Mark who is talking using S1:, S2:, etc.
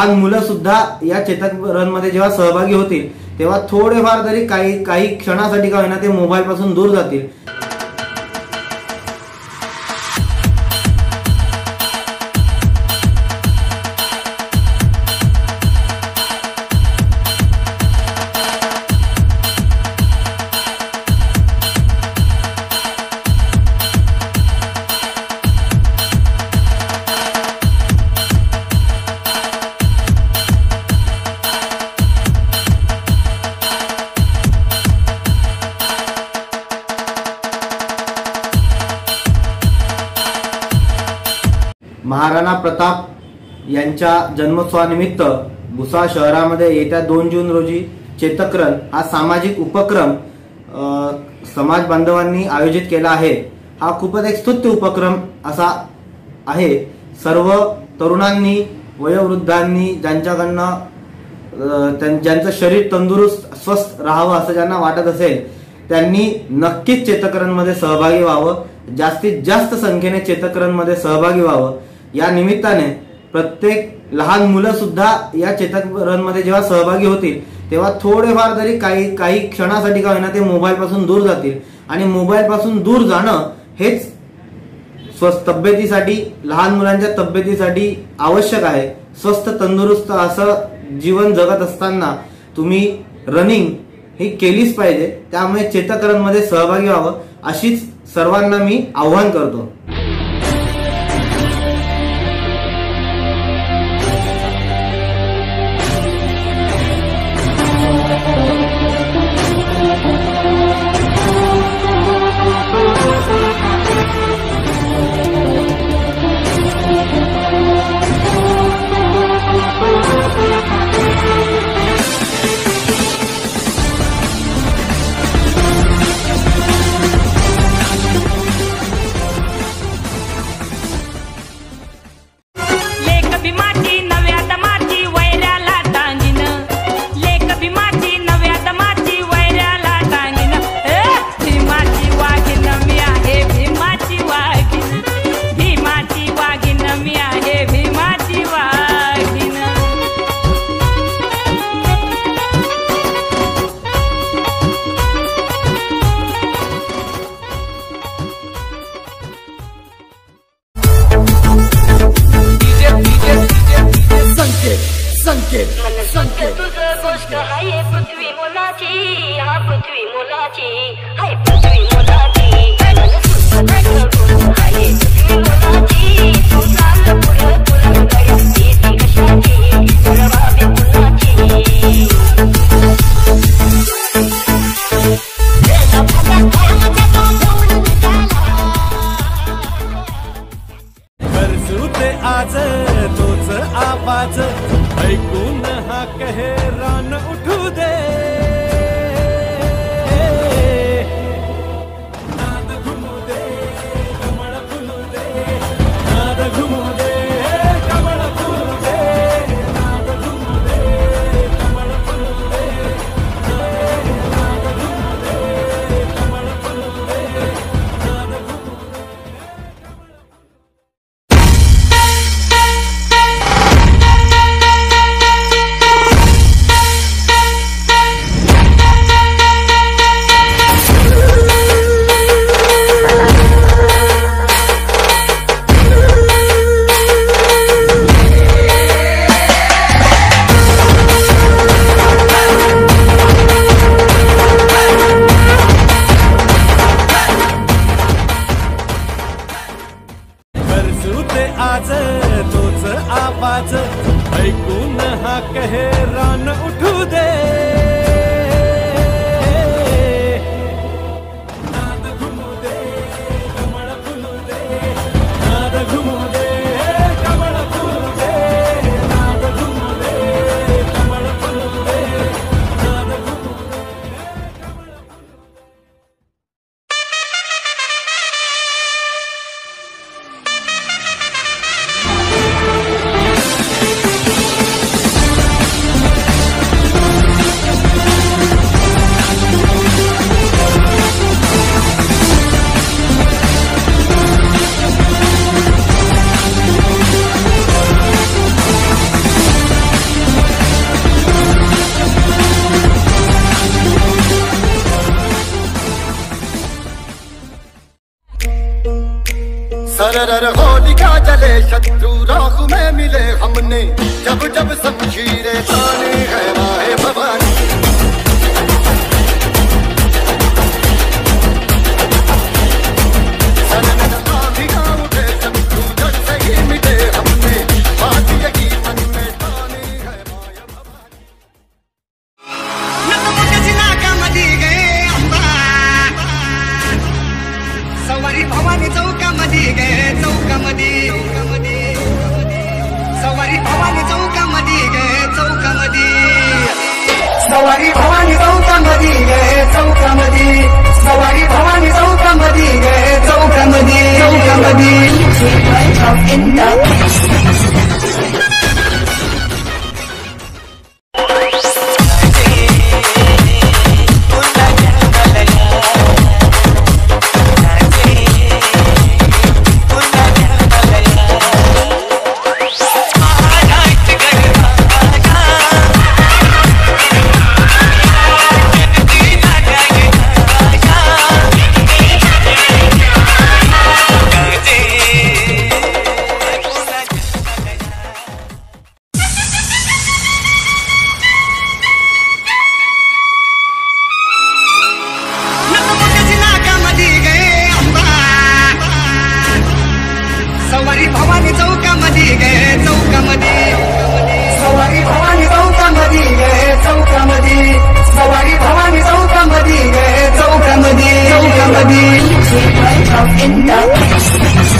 S1: लहान मुलं सुद्धा या चेतक रनमध्ये जेव्हा सहभागी होतील तेव्हा थोडेफार तरी काही काही क्षणासाठी का होईना ते मोबाईल पासून दूर जातील. महाराणा प्रताप यांच्या जन्मोत्सवानिमित्त भुसा शहरामध्ये येत्या दोन जून रोजी चेतकरण हा सामाजिक उपक्रम समाज बांधवांनी आयोजित केला आहे. हा खूपच एक स्तुत्य उपक्रम असा आहे. सर्व तरुणांनी वयोवृद्धांनी ज्यांच्याकडनं त्यां- ज्यांचं शरीर तंदुरुस्त स्वस्थ राहावं असं ज्यांना वाटत असेल त्यांनी नक्कीच चेतकरणमध्ये सहभागी व्हावं. जास्तीत जास्त संख्येने चेतकरणमध्ये सहभागी व्हावं. या निमित्ताने प्रत्येक लहान मुलं सुद्धा या चेतकमध्ये जेव्हा सहभागी होतील तेव्हा थोडेफार तरी काही काही क्षणासाठी का होईना ते मोबाईल पासून दूर जातील. आणि मोबाईल पासून दूर जाणं हेच स्वस्त तब्येतीसाठी लहान मुलांच्या तब्येतीसाठी आवश्यक आहे. स्वस्त तंदुरुस्त असं जीवन जगत असताना तुम्ही रनिंग ही केलीच पाहिजे. त्यामुळे चेतकरणमध्ये सहभागी व्हावं अशीच सर्वांना मी आव्हान करतो.
S2: पृथ्वी मुलाची हा पृथ्वी मुलाची
S3: अरर होलिका जले शत्रु राहु में मिले हमने जब जब शमशीरें ताने है माहे भवानी
S4: गे चौकामध्ये सवारी भवानी चौकामध्ये गे चौकामध्ये. सवारी भवानी चौकामध्ये गे चौकामध्ये. चौकामध्ये